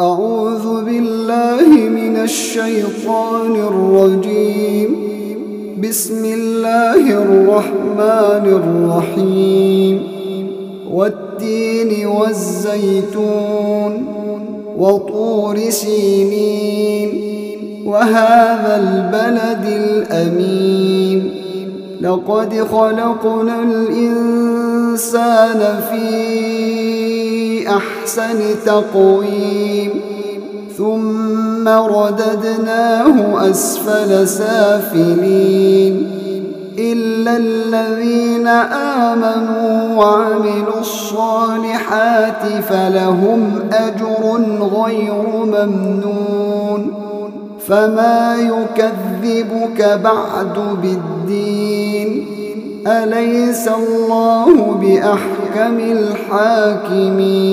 أعوذ بالله من الشيطان الرجيم. بسم الله الرحمن الرحيم. والتين والزيتون وطور سينين. وهذا البلد الأمين. لقد خلقنا الإنسان في أحسن تقويم. ثم رددناه أسفل سافلين. إلا الذين آمنوا وعملوا الصالحات فلهم أجر غير ممنون. فما يكذبك بعد بالدين. أليس الله بأحكم الحاكمين